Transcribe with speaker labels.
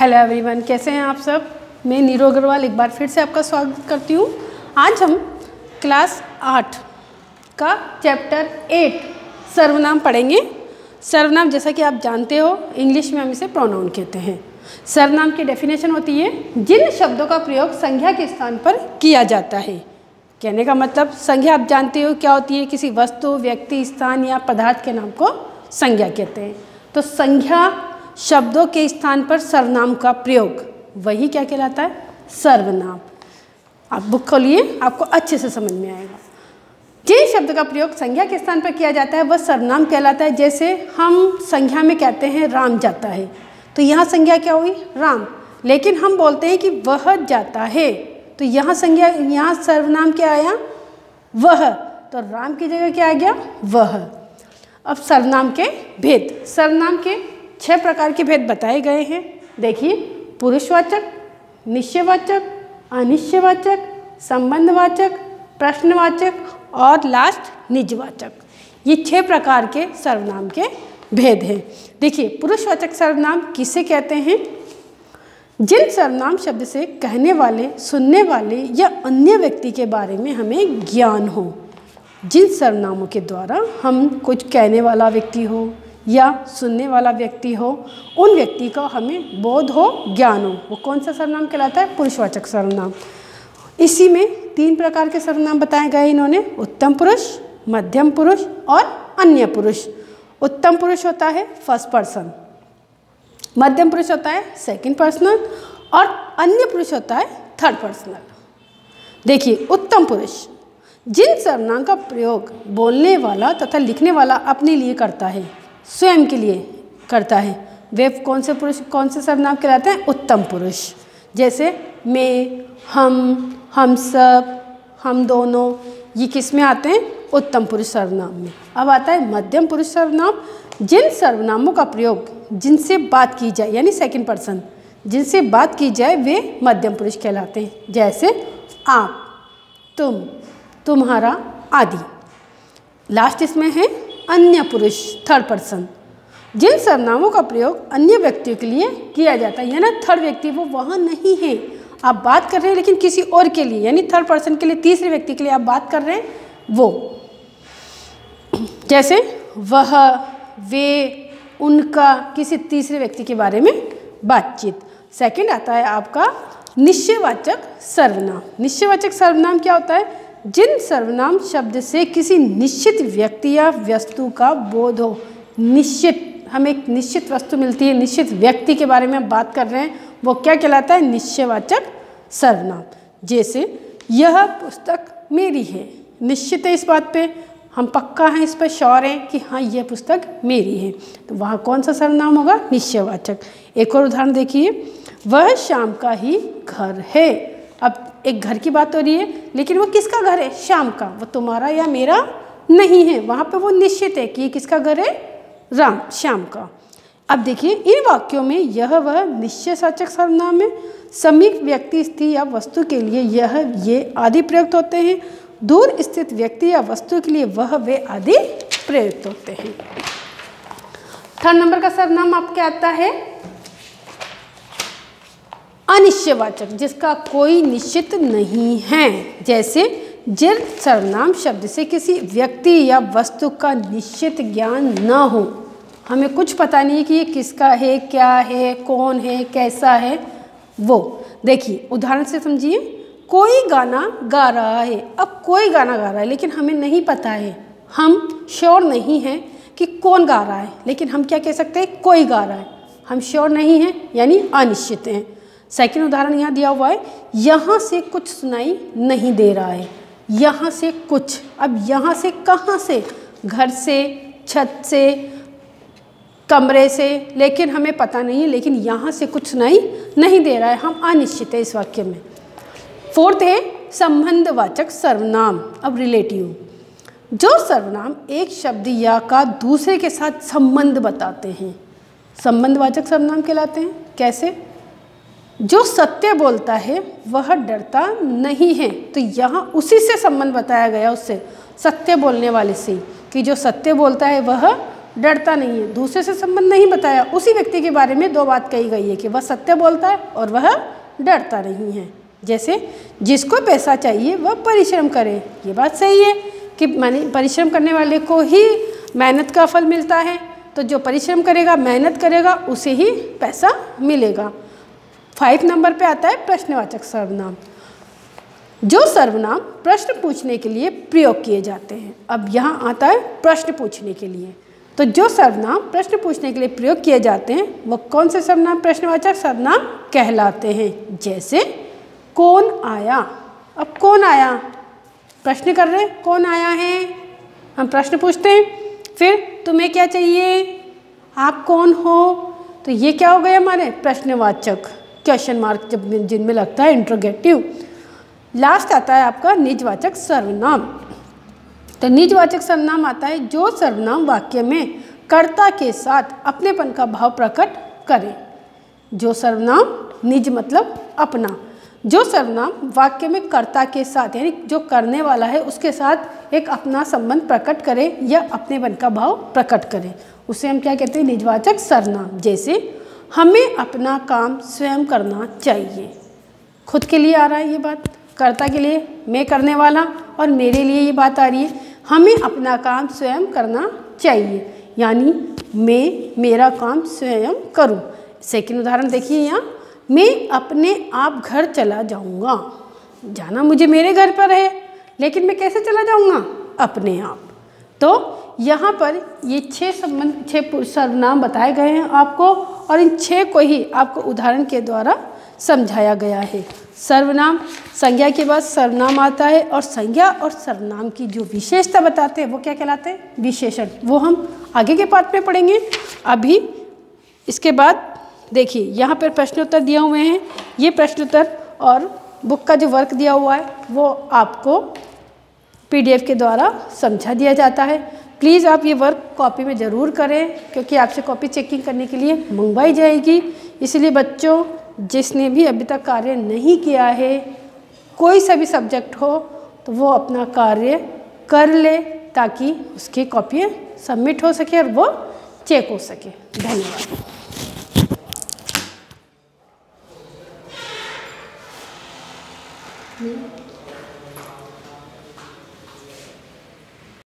Speaker 1: Hello everyone कैसे हैं आप सब? मैं नीरू अग्रवाल एक बार फिर से आपका स्वागत करती हूँ। आज हम क्लास आठ का चैप्टर एट, सर्वनाम पढ़ेंगे। सर्वनाम जैसा कि आप जानते हो, इंग्लिश में हम इसे प्रोनाउन कहते हैं। सर्वनाम की डेफिनेशन होती है, जिन शब्दों का प्रयोग संज्ञा के स्थान पर किया जाता है। कहने का मतलब संज्ञा आप जानते हो क्या होती है? किसी वस्तु, व्यक्ति, स्थान या पदार्थ के नाम को संज्ञा कहते हैं। तो संज्ञा शब्दों के स्थान पर सर्वनाम का प्रयोग। वही क्या कहलाता है? सर्वनाम। आप बुक खोलिए, आपको अच्छे से समझ में आएगा। जिन शब्द का प्रयोग संज्ञा के स्थान पर किया जाता है, वह सर्वनाम कहलाता है। जैसे हम संज्ञा में कहते हैं, राम जाता है। तो यहाँ संज्ञा क्या हुई? राम। लेकिन हम बोलते हैं कि वह जाता है। तो यहाँ संज्ञा, यहाँ सर्वनाम क्या आया? वह। तो राम की जगह क्या आ गया? वह। अब सर्वनाम के भेद। सर्वनाम के छह प्रकार के भेद बताए गए हैं। देखिए, पुरुषवाचक, निश्चयवाचक, अनिश्चयवाचक, संबंधवाचक, प्रश्नवाचक और लास्ट निजवाचक। ये छह प्रकार के सर्वनाम के भेद हैं। देखिए, पुरुषवाचक सर्वनाम किसे कहते हैं? जिन सर्वनाम शब्द से कहने वाले, सुनने वाले या अन्य व्यक्ति के बारे में हमें ज्ञान हो, जिन सर्वनामों के द्वारा हम कुछ कहने वाला व्यक्ति हो या सुनने वाला व्यक्ति हो, उन व्यक्ति का हमें बोध हो, ज्ञान हो। वो कौन सा सर्वनाम कहलाता है? पुरुषवाचक सर्वनाम। इसी में तीन प्रकार के सर्वनाम बताए गए इन्होंने। उत्तम पुरुष, मध्यम पुरुष और अन्य पुरुष। उत्तम पुरुष होता है फ़र्स्ट पर्सन मध्यम पुरुष होता है सेकंड पर्सनल और अन्य पुरुष होता है थर्ड पर्सनल देखिए, उत्तम पुरुष जिन सर्वनाम का प्रयोग बोलने वाला तथा लिखने वाला अपने लिए करता है स्वयं के लिए करता है। वे कौन से पुरुष, कौन से सर्वनाम कहलाते हैं? उत्तम पुरुष। जैसे मैं, हम हम सब, हम दोनों, ये किसमें आते हैं? उत्तम पुरुष सर्वनाम में। अब आता है मध्यम पुरुष सर्वनाम। जिन सर्वनामों का प्रयोग, जिनसे बात की जाए, यानी सेकंड पर्सन जिनसे बात की जाए, वे मध्यम पुरुष कहलाते हैं। जैसे आप, तुम, तुम्हारा आदि। लास्ट इसमें है अन्य पुरुष थर्ड पर्सन जिन सर्वनामों का प्रयोग अन्य व्यक्तियों के लिए किया जाता है, यानी थर्ड व्यक्ति वो वहाँ नहीं है। आप बात कर रहे हैं, लेकिन किसी और के लिए, यानी थर्ड पर्सन के लिए, तीसरे व्यक्ति के लिए आप बात कर रहे हैं, वो। जैसे, वह, वे, उनका, किसी तीसरे व्यक्ति के बारे में बातचीत। सेकंड आता है आपका निश्चयवाचक सर्वनाम। निश्चयवाचक सर्वनाम क्या होता है? जिन सर्वनाम शब्द से किसी निश्चित व्यक्ति या वस्तु का बोध हो, निश्चित, हमें एक निश्चित वस्तु मिलती है, निश्चित व्यक्ति के बारे में हम बात कर रहे हैं, वो क्या कहलाता है? निश्चयवाचक सर्वनाम। जैसे, यह पुस्तक मेरी है। निश्चित है इस बात पे, हम पक्का हैं इस पर श्योर हैं कि हाँ यह पुस्तक मेरी है। तो वहाँ कौन सा सर्वनाम होगा? निश्चयवाचक। एक और उदाहरण देखिए। वह शाम का ही घर है। अब एक घर की बात हो रही है, लेकिन वो किसका घर है? श्याम का। वो तुम्हारा या मेरा नहीं है। वहाँ पे वो निश्चित है कि ये किसका घर है? राम, श्याम का। अब देखिए, इन वाक्यों में यह वह निश्चयवाचक सर्वनाम है। समीप व्यक्ति स्थिति या वस्तु के लिए यह, ये आदि प्रयुक्त होते हैं। दूर स्थित व्यक्ति या वस्तु के लिए वह, वे आदि प्रयुक्त होते हैं। थर्ड नंबर का सर्वनाम आपके आता है अनिश्चयवाचक जिसका कोई निश्चित नहीं है। जैसे जिन सर्वनाम शब्द से किसी व्यक्ति या वस्तु का निश्चित ज्ञान न हो। हमें कुछ पता नहीं कि ये किसका है, क्या है, कौन है, कैसा है। वो, देखिए, उदाहरण से समझिए। कोई गाना गा रहा है, अब कोई गाना गा रहा है, लेकिन हमें नहीं पता है। हम श्योर नहीं हैं कि कौन गा रहा है, लेकिन हम क्या कह सकते हैं? कोई गा रहा है। हम श्योर नहीं हैं, यानी अनिश्चित हैं। सेकंड उदाहरण यहाँ दिया हुआ है, यहाँ से कुछ सुनाई नहीं दे रहा है। यहाँ से कुछ। अब यहाँ से कहाँ से? घर से, छत से, कमरे से, लेकिन हमें पता नहीं है लेकिन यहाँ से कुछ सुनाई नहीं दे रहा है। हम अनिश्चित है इस वाक्य में। फोर्थ है, संबंधवाचक सर्वनाम। अब रिलेटिव जो सर्वनाम एक शब्द या का दूसरे के साथ संबंध बताते हैं, संबंधवाचक सर्वनाम कहलाते हैं? कैसे? जो सत्य बोलता है, वह डरता नहीं है। तो यहाँ उसी से संबंध बताया गया उससे, सत्य बोलने वाले से, कि जो सत्य बोलता है, वह डरता नहीं है। दूसरे से संबंध नहीं बताया। उसी व्यक्ति के बारे में दो बात कही गई है कि वह सत्य बोलता है और वह डरता नहीं है। जैसे, जिसको पैसा चाहिए, वह परिश्रम करे। ये बात सही है कि मैंने परिश्रम करने वाले को ही मेहनत का फल मिलता है। तो जो परिश्रम करेगा, मेहनत करेगा, उसे ही पैसा मिलेगा। फाइव नंबर पे आता है प्रश्नवाचक सर्वनाम, जो सर्वनाम प्रश्न पूछने के लिए प्रयोग किए जाते हैं। अब यहाँ आता है प्रश्न पूछने के लिए। तो जो सर्वनाम प्रश्न पूछने के लिए प्रयोग किए जाते हैं, वो कौन से सर्वनाम प्रश्नवाचक सर्वनाम कहलाते हैं? जैसे, कौन आया? अब कौन आया? प्रश्न कर रहे कौन आया है? हम प्रश्न पूछते हैं, फिर तुम्हें क्या चाहिए? आप कौन हो? तो ये क्या हो गया हमारे प्रश्नवाचक। क्वेश्चन मार्क जब जिनमें लगता है इंट्रोगेटिव लास्ट आता है आपका निजवाचक सर्वनाम। तो निजवाचक सर्वनाम आता है जो सर्वनाम वाक्य में कर्ता के साथ अपनेपन का भाव प्रकट करे। जो सर्वनाम निज मतलब अपना। जो सर्वनाम वाक्य में कर्ता के साथ, यानी जो करने वाला है, उसके साथ एक अपना संबंध प्रकट करे या अपने बन का भाव प्रकट करे। उसे हम क्या कहते हैं? निजवाचक सर्वनाम। जैसे हमें अपना काम स्वयं करना चाहिए। खुद के लिए आ रहा है ये बात, कर्ता के लिए, मैं करने वाला और मेरे लिए ये बात आ रही है। हमें अपना काम स्वयं करना चाहिए, यानी मैं मेरा काम स्वयं करूँ। सेकंड उदाहरण देखिए यहाँ, मैं अपने आप घर चला जाऊँगा। जाना मुझे मेरे घर पर है, लेकिन मैं कैसे चला जाऊँगा? अपने आप। तो यहाँ पर ये छः संबंध छः सर्वनाम बताए गए हैं आपको और इन छः को ही आपको उदाहरण के द्वारा समझाया गया है। सर्वनाम, संज्ञा के बाद सर्वनाम आता है और संज्ञा और सर्वनाम की जो विशेषता बताते हैं, वो क्या कहलाते हैं? विशेषण। वो हम आगे के पाठ में पढ़ेंगे। अभी इसके बाद देखिए, यहाँ पर प्रश्नोत्तर दिए हुए हैं। ये प्रश्नोत्तर और बुक का जो वर्क दिया हुआ है, वो आपको पीडीएफ के द्वारा समझा दिया जाता है। प्लीज़ आप ये वर्क कॉपी में ज़रूर करें, क्योंकि आपसे कॉपी चेकिंग करने के लिए मंगवाई जाएगी इसलिए बच्चों, जिसने भी अभी तक कार्य नहीं किया है, कोई सा भी सब्जेक्ट हो तो वो अपना कार्य कर ले, ताकि उसकी कॉपियाँ सबमिट हो सके और वो चेक हो सके धन्यवाद Mm-hmm.